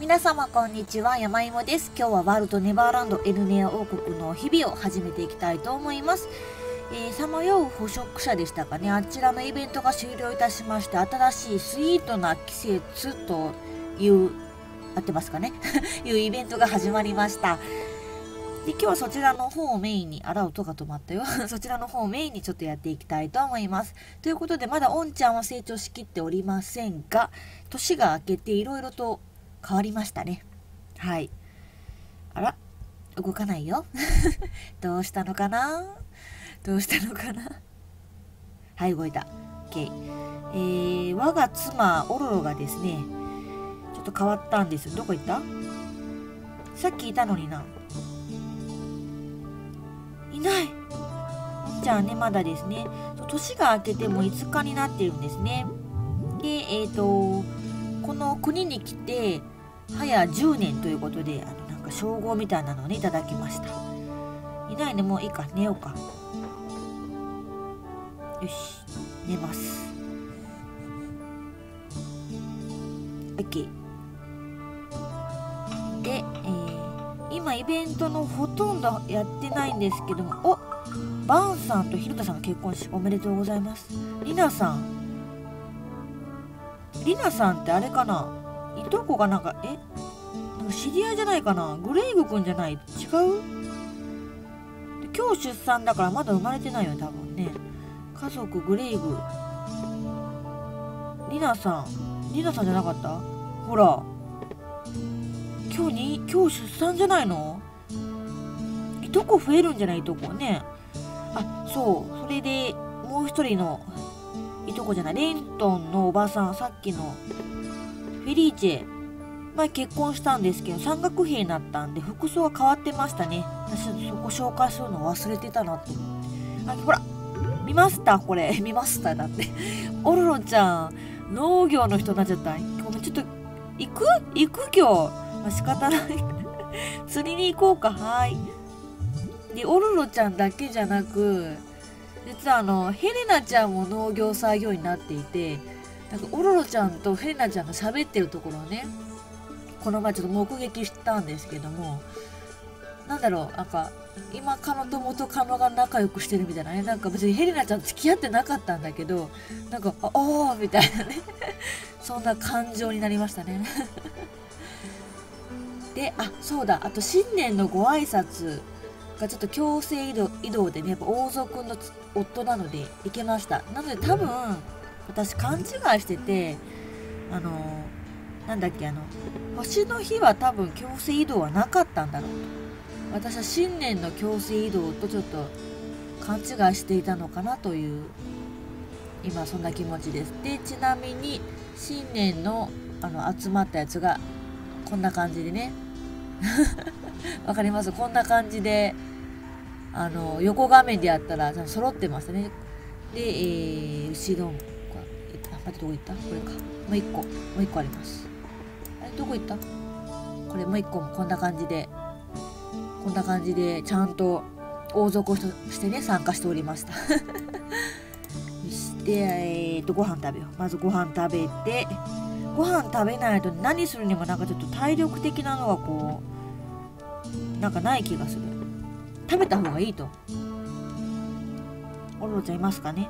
皆様こんにちは。山芋です。今日はワールドネバーランドエルネア王国の日々を始めていきたいと思います。えさまよう捕食者でしたかね。あちらのイベントが終了いたしまして新しいスイートな季節という合ってますかね？いうイベントが始まりました。で今日はそちらの方をメインに、あら、音が止まったよ。そちらの方をメインにちょっとやっていきたいと思います。ということで、まだおんちゃんは成長しきっておりませんが、年が明けていろいろと変わりましたね。はい。あら、動かないよ。どうしたのかな？どうしたのかな？はい、動いた。OK。えー、我が妻、オロロがですね、ちょっと変わったんですよ。どこ行った？さっきいたのにな。いない。じゃあね、まだですね。年が明けても5日になってるんですね。で、えっ、ー、と、この国に来て、早10年ということであのなんか称号みたいなのをねいただきました。いないねもういいか。寝ようか。よし。寝ます。OK で、えー、今イベントのほとんどやってないんですけどもおバンさんとひろたさんが結婚しおめでとうございます。りなさん。りなさんってあれかな？いとこがなんかえ？知り合いじゃないかな？グレイグくんじゃない？違う？今日出産だからまだ生まれてないよね多分ね。家族グレイグ。リナさん。リナさんじゃなかった？ほら。今日に今日出産じゃないの？いとこ増えるんじゃない？いとこね。あそう。それでもう一人のいとこじゃない？レントンのおばさんさっきのフェリーチェ前結婚したんですけど山岳兵になったんで服装が変わってましたね。私そこ紹介するの忘れてたなって。あほら見ました？これ。見ましただって。オロロちゃん農業の人になっちゃったごめんちょっと行く？行く今日、まあ、仕方ない。釣りに行こうか。はい。でオロロちゃんだけじゃなく実はあのヘレナちゃんも農業作業になっていてなんかオロロちゃんとフェレナちゃんが喋ってるところをねこの前ちょっと目撃したんですけどもなんだろうなんか今カノと元カノが仲良くしてるみたいなねなんか別にヘレナちゃん付き合ってなかったんだけどなんかああみたいなね そんな感情になりましたね。であそうだあと新年のご挨拶がちょっと強制移動移動でねやっぱ王族の夫なので行けました。なので多分私勘違いしててあのなんだっけあの星の日は多分強制移動はなかったんだろうと。私は新年の強制移動とちょっと勘違いしていたのかなという今そんな気持ちです。でちなみに新年のあの集まったやつがこんな感じでね。わかります？こんな感じであの横画面でやったら揃ってましたね。で、えー、後ろあとどこ行った？これか。もう一個。もう一個あります。あれどこ行った？これもう一個もこんな感じで。こんな感じでちゃんと王族としてね参加しておりました。そ してえー、っとご飯食べよう。まずご飯食べてご飯食べないと何するにもなんかちょっと体力的なのがこうなんかない気がする。食べた方がいいと。おろろちゃんいますかね？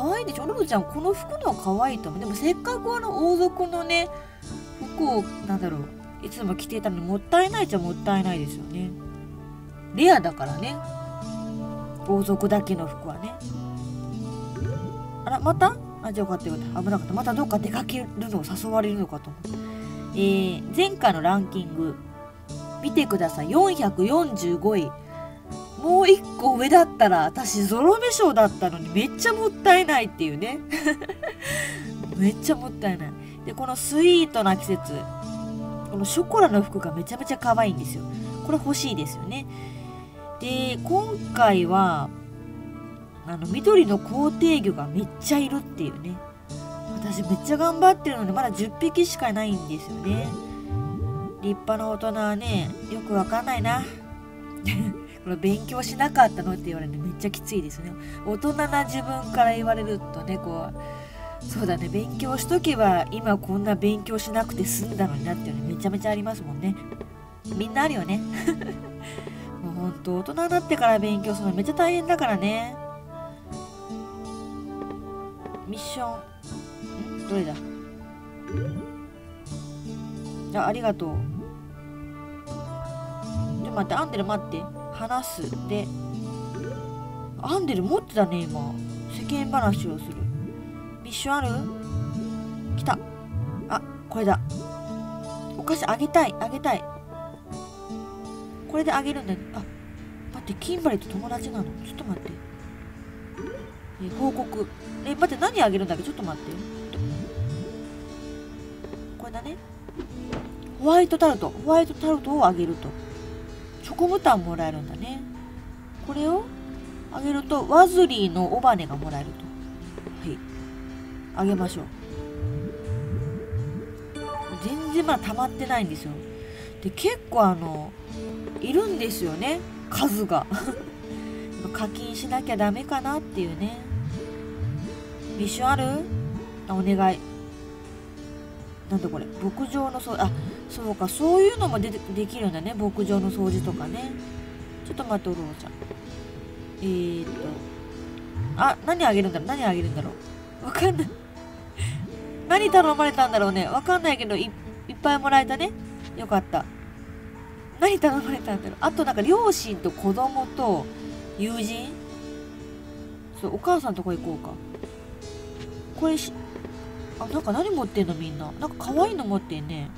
可愛いでしょ？ロロちゃんこの服のは可愛いと思う。でもせっかくあの王族のね服をなんだろういつも着ていたのにもったいないじゃもったいないですよね。レアだからね。王族だけの服はね。あらまた？あじゃあよかったよかった。危なかった。またどっか出かけるのを誘われるのかと思ってえー、前回のランキング見てください。445位。もう一個上だったら私ゾロ目賞だったのにめっちゃもったいないっていうね。めっちゃもったいない。でこのスイートな季節このショコラの服がめちゃめちゃ可愛いんですよ。これ欲しいですよね。で今回はあの緑の皇帝魚がめっちゃいるっていうね。私めっちゃ頑張ってるのにまだ10匹しかないんですよね。立派な大人はねよくわかんないな。これ勉強しなかったのって言われるのめっちゃきついですね。大人な自分から言われるとねこうそうだね勉強しとけば今こんな勉強しなくて済んだのになっていうのめちゃめちゃありますもんね。みんなあるよね。もうほんと大人になってから勉強するのめっちゃ大変だからね。ミッション。ん？どれだ？あありがとう。で待ってアンデル待って。話すでアンデル持ってたね今。世間話をする。ミッションある？来た。あこれだ。お菓子あげたいあげたい。これであげるんだよ。あ待ってキンバリと友達なの？ちょっと待って。え報告。え待って何あげるんだっけ？ちょっと待って。これだね。ホワイトタルト。ホワイトタルトをあげると。チョコボタンもらえるんだね。これをあげるとワズリーの尾羽がもらえると。はい。あげましょう。全然まだ溜まってないんですよ。で結構あのいるんですよね。数が。課金しなきゃダメかなっていうね。ミッションある？お願い。なんだこれ牧場の掃除あそうかそういうのもでできるんだね牧場の掃除とかね。ちょっと待っておろろちゃん。えー、っとあ何あげるんだろう何あげるんだろう。わかんない。何頼まれたんだろうね。わかんないけどいいっぱいもらえたね。よかった。何頼まれたんだろう。あとなんか両親と子供と友人？そうお母さんとこ行こうか。これしあなんか何持ってんのみんな。なんか可愛いの持ってんね。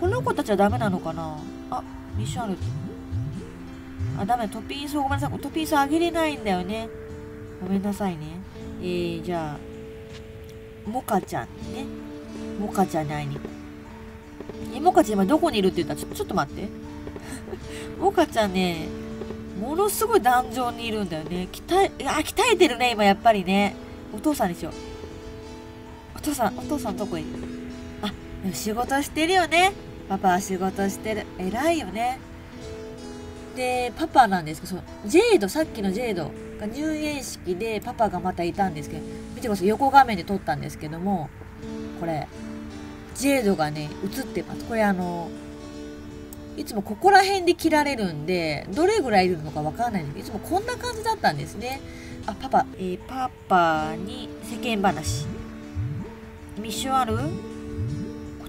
この子たちはダメなのかな。あミッションあるあダメ。トピースごめんなさい。トピースあげれないんだよね。ごめんなさいね。えー、じゃあモカちゃんね。モカちゃんに会いに。行こうえモカちゃん今どこにいるって言った？らちょちょっと待って。モカちゃんねものすごい壇上にいるんだよね。鍛えあ鍛えてるね今やっぱりね。お父さんにしよう。お父さんお父さんどこいるあ仕事してるよね。パパは仕事してる。偉いよね。でパパなんですけどそのジェイドさっきのジェイドが入園式でパパがまたいたんですけど見てください。横画面で撮ったんですけどもこれジェイドがね映ってます。これあのいつもここら辺で切られるんでどれぐらいいるのかわかんないんですけどいつもこんな感じだったんですね。あパパ、えー、パパに世間話。ミッションある？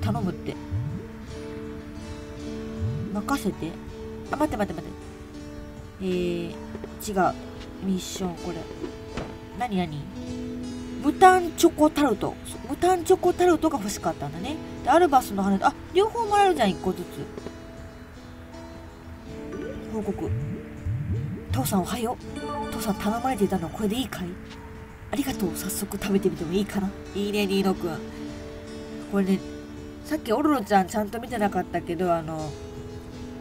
頼むって。任せて。あ待って待って待って。えー、違う。ミッションこれ。何何？無炭チョコタルト。無炭チョコタルトが欲しかったんだね。でアルバスの羽あ両方もらえるじゃん1個ずつ。報告。父さんおはよう。父さん頼まれていたのはこれでいいかい？ありがとう。早速食べてみてもいいかな？いいねニーノくん。これねさっきオロロちゃんちゃんと見てなかったけどあの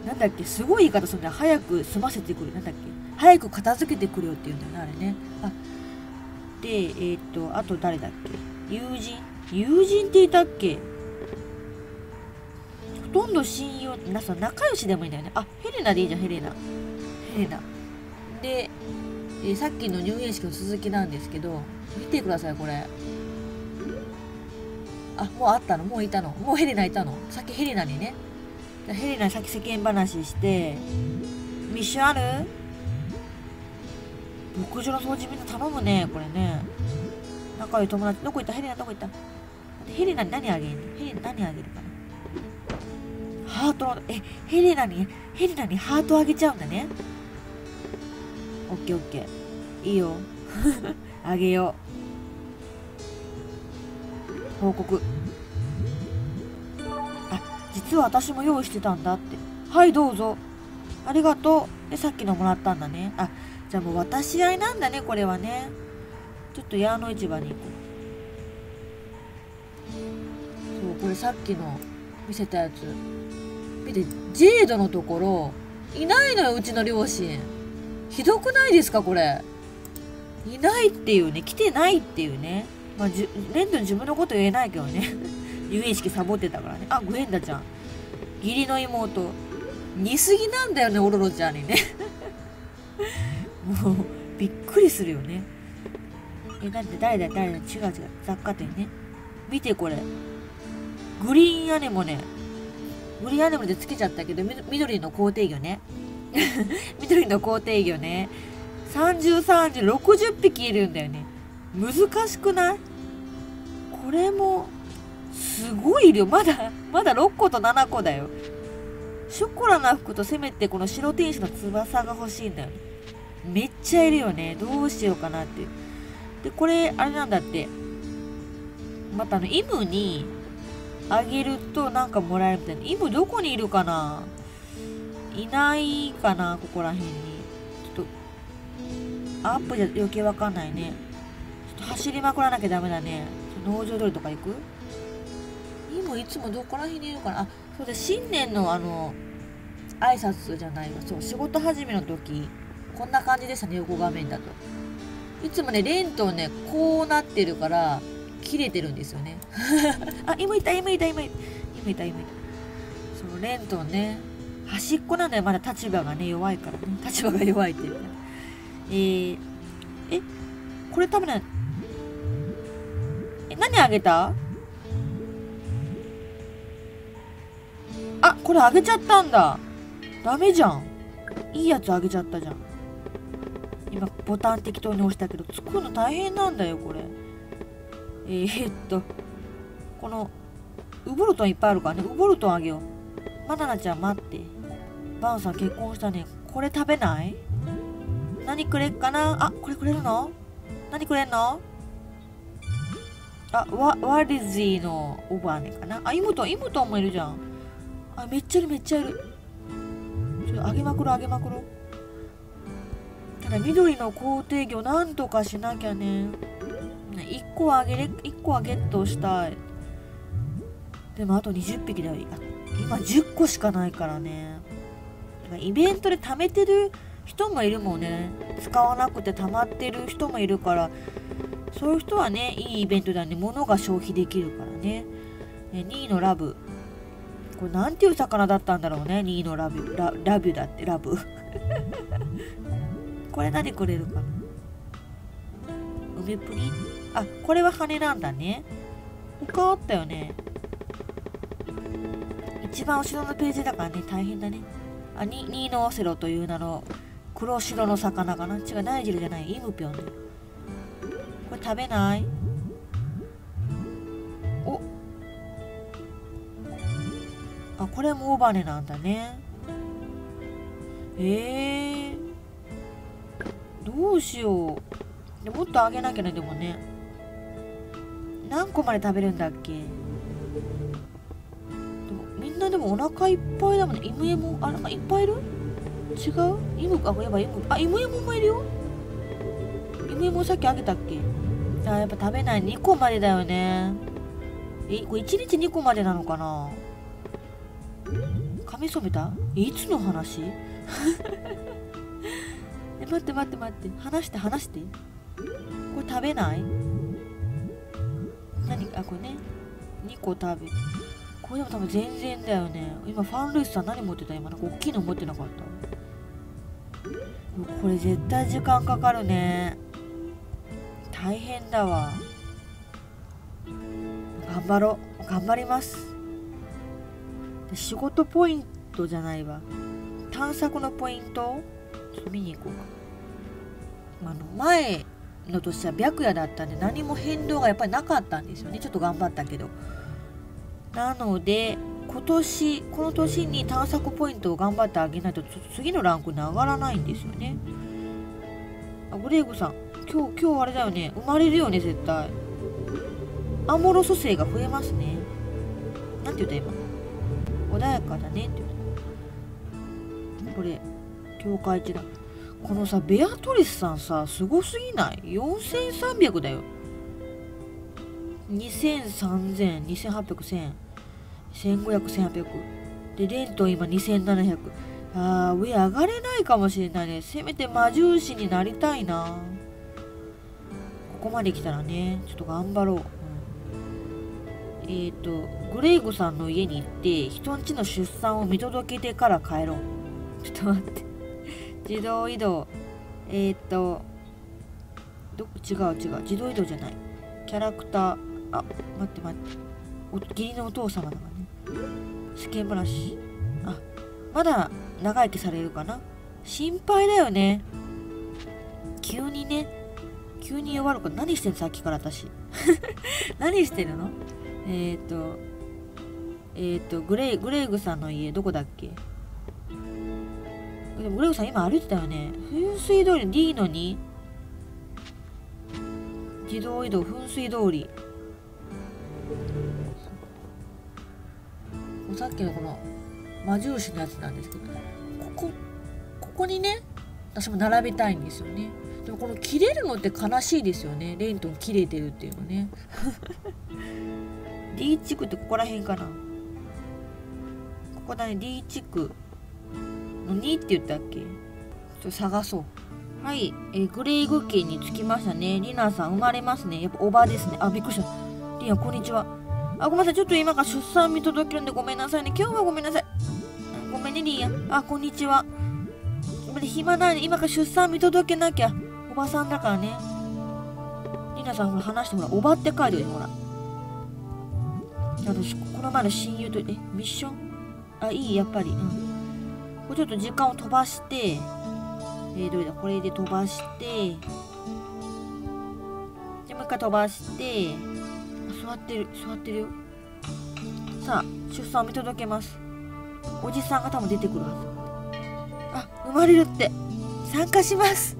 なんだっけ？すごい言い方するんだよ。早く済ませてくれ。なんだっけ？早く片付けてくれよって言うんだよねあれね。あでえー、っとあと誰だっけ？友人？友人っていたっけ？ほとんど親友なそ仲良しでもいいんだよね。あヘレナでいいじゃんヘレナ。ヘレナ。で、えー、さっきの入園式の続きなんですけど見てくださいこれ。あもうあったの？もういたの？もうヘレナいたの？さっきヘレナにね。ヘレナにさっき世間話してミッションある？牧場の掃除みんな頼むねこれね。仲良い友達。どこ行った？ヘレナどこ行った？ヘレナに何あげんの？ヘレナ何あげるかな？ハートのえヘレナにヘレナにハートあげちゃうんだね。オッケーオッケー。いいよ。あげよう。報告。あ実は私も用意してたんだって。はいどうぞ。ありがとう。でさっきのもらったんだね。あじゃあもう渡し合いなんだねこれはね。ちょっと矢の市場に行こう。そうこれさっきの見せたやつ。見てジェイドのところいないのようちの両親。ひどくないですかこれ？いないっていうね来てないっていうね。まあじレンドン自分のこと言えないけどね。入園式サボってたからね。あグエンダちゃん。義理の妹。似すぎなんだよねオロロちゃんにね。もうびっくりするよね。えだって誰だ誰だ？違う違う。雑貨店ね。見てこれ。グリーンアネモネグリーンアネモネでつけちゃったけど緑の皇帝魚ね。緑の皇帝魚ね。303060匹いるんだよね。難しくない？これもすごい量。まだまだ6個と7個だよ。ショコラな服とせめてこの白天使の翼が欲しいんだよね。めっちゃいるよね。どうしようかなってでこれあれなんだって。またあのイムにあげるとなんかもらえるみたいな。イムどこにいるかな？いないかなここら辺に。ちょっとアップじゃ余計わかんないね。ちょっと走りまくらなきゃダメだね。農場通りとか行く？今いつもどこら辺にいるかな？あそうで新年のあの挨拶じゃないわ。そう仕事始めの時こんな感じでしたね横画面だと。いつもねレントねこうなってるから切れてるんですよね。あ今いた今いた今いた今いた今いた。そのレントね端っこなんだよまだ立場がね弱いからね。立場が弱いっていうかえー、えこれ多分ねえ何あげた？あこれあげちゃったんだ。ダメじゃん。いいやつあげちゃったじゃん。今ボタン適当に押したけど作るの大変なんだよこれ。えー、っとこのウボルトンいっぱいあるからね。ウボルトンあげよう。マナナちゃん待って。バンさん結婚したね。これ食べない？何くれっかな？あこれくれるの？何くれんの？あワワリズィのオバーネかな？あイムトンイムトンもいるじゃん。あめっちゃいるめっちゃいる。ちょっとあげまくろあげまくろただ緑の皇帝魚なんとかしなきゃね。1個あげれ1個はゲットしたい。でもあと20匹だよ。今10個しかないからね。イベントで貯めてる人もいるもんね。使わなくて溜まってる人もいるからそういう人はねいいイベントだね。物が消費できるからね。ね2位のラブ。これなんていう魚だったんだろうね。2位のラブ。ララビュだってラブ。これ何くれるかな？梅プリン？あこれは羽なんだね。他あったよね。一番後ろのページだからね。大変だね。あニニーノオセロという名の黒白の魚かな？違うナイジルじゃない。イムピョンこれ食べない？お。あこれもオバネなんだね。えー、どうしよう。でもっとあげなきゃねでもね。何個まで食べるんだっけ？もお腹いっぱいだもんね。イムエモあなんかいっぱいいる？違う？イムあやばいイム。あイムエモもいるよ。イムエモさっきあげたっけ？あやっぱ食べない。2個までだよね。えこれ1日2個までなのかな？髪染めた？いつの話？え待って待って待って。話して話して。これ食べない？何？あこれね。2個食べ。てこれでも多分全然だよね。今ファンルースさん何持ってた？今なんか大きいの持ってなかった。これ絶対時間かかるね。大変だわ。頑張ろう。頑張ります。仕事ポイントじゃないわ。探索のポイント？ちょっと見に行こうか。あの前の年は白夜だったんで何も変動がやっぱりなかったんですよね。ちょっと頑張ったけど。なので今年この年に探索ポイントを頑張ってあげないと次のランクに上がらないんですよね。あグレーゴさん今日今日あれだよね。生まれるよね絶対。アモロ蘇生が増えますね。なんて言った今？穏やかだねって言ったこれ境界地だこのさベアトリスさんさすごすぎない？4300だよ。2,300、2,800、1,000、1,500、1,800でレントン今2700あー上上がれないかもしれないね。せめて魔獣士になりたいな。ここまで来たらねちょっと頑張ろう、うん、えっ、ー、とグレイグさんの家に行って人んちの出産を見届けてから帰ろう。ちょっと待って。自動移動。えっ、ー、とど違う違う。自動移動じゃない。キャラクター。あ待って待って。お義理のお父様だからね。試験話あまだ長生きされるかな？心配だよね。急にね。急に弱るから何してんの？さっきから私。何してるの？えっ、ー、とえっ、ー、とグレイグレイグさんの家どこだっけ？でもグレイグさん今歩いてたよね。噴水通り D の 2? 自動移動噴水通り。さっきのこの魔印のやつなんですけどここここにね私も並べたいんですよね。でもこの切れるのって悲しいですよね。レントン切れてるっていうのね。D 地区ってここら辺かな。ここだね。D 地区の2って言ったっけ？ちょっと探そう。はい、えー、グレイグ家に着きましたね。リナさん生まれますね。やっぱおばですね。あびっくりした。リナこんにちは。あごめんなさい。ちょっと今から出産見届けるんでごめんなさいね。今日はごめんなさい。ごめんねリーヤ。あこんにちは。暇ないね。今から出産見届けなきゃおばさんだからね。リナさんほら話してほらおばって書いてるよほら。私この前の親友とえミッション？あいいやっぱり。うん。これちょっと時間を飛ばしてえー、どれだ？これで飛ばしてでもう一回飛ばして座ってる座ってるよ。さあ出産を見届けます。おじさんが多分出てくるはず。あ生まれるって。参加します。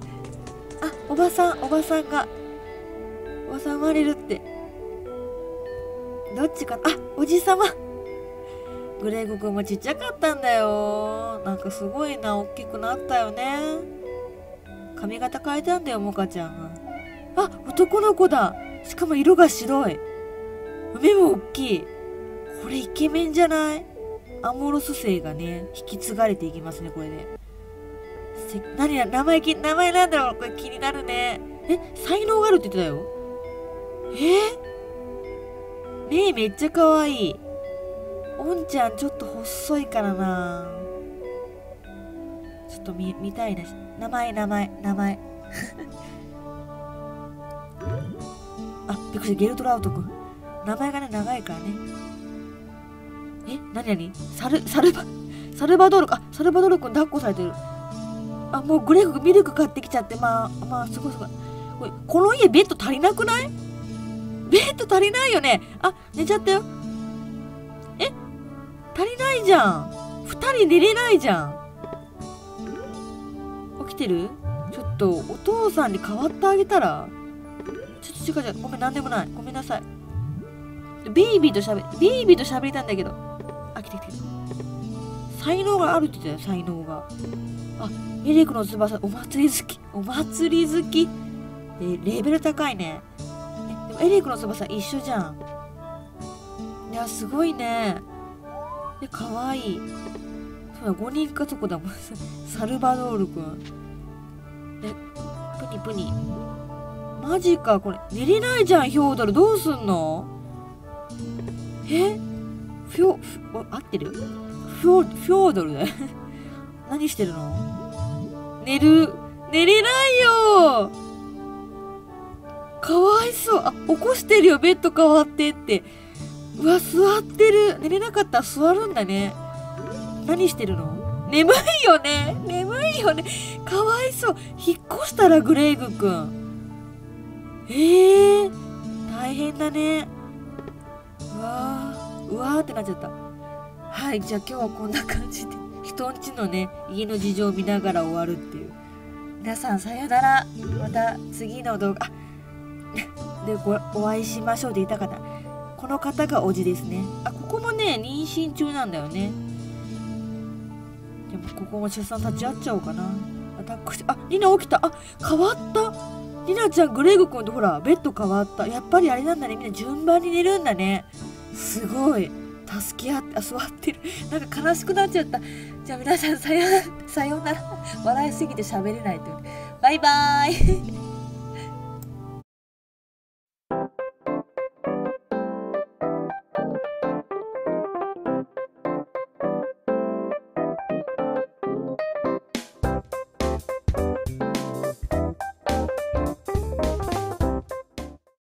あおばさんおばさんが。おばさん生まれるって。どっちか。あおじさま。グレーゴくんもちっちゃかったんだよ。なんかすごいな。大きくなったよね。髪型変えたんだよモカちゃん。あ男の子だ。しかも色が白い。目も大きい。これイケメンじゃない？アモロス星がね引き継がれていきますねこれで。何や名前名前なんだろう？これ気になるね。え才能があるって言ってたよ。え？目めっちゃ可愛い。おんちゃんちょっと細いからな。ちょっと見見たいな。名前名前名前。あびっくりした。ゲルトラウト君。名前がね長いからね。え何何？サルサルバサルバドルあサルバドール君抱っこされてる。あもうグレーグミルク買ってきちゃってまあまあすごいすごい。これこの家ベッド足りなくない？ベッド足りないよね。あ寝ちゃったよ。え？足りないじゃん。2人寝れないじゃん。起きてる？ちょっとお父さんに代わってあげたら？ちょっと違う違う。ごめんなんでもない。ごめんなさい。ベイビーと喋ベイビーと喋りたいんだけど。あ来て来て。才能があるって言ってたよ才能が。あエレクの翼お祭り好き。お祭り好き。えレベル高いね。えでもエレクの翼一緒じゃん。いやすごいね。でかわい。いそうだ5人家族だもん。サルバドールくん。えプニプニ。マジかこれ。寝れないじゃんヒョードル。どうすんの？え？フョフ合ってる？フョフョードル？だ よ何してるの？寝る寝れないよ！かわいそう。あ起こしてるよ。ベッド変わってって。うわ座ってる。寝れなかった。ら座るんだね。何してるの？眠いよね。眠いよね。かわいそう。引っ越したらグレイグくんえー、大変だね。わーうわーってなっちゃった。はいじゃあ今日はこんな感じで人んちのね家の事情を見ながら終わるっていう。皆さんさよなら。また次の動画 でごお会いしましょうって言いたかった。この方がおじですね。あここもね妊娠中なんだよね。でもここも出産立ち会っちゃおうかな。アタックしてあリナ起きた。あ変わった。リナちゃんグレーグ君とほらベッド変わった。やっぱりあれなんだね。みんな順番に寝るんだね。すごい。助け合ってあ座ってる。なんか悲しくなっちゃった。じゃあ皆さんさよさようなら。笑いすぎて喋れないとバイバーイ。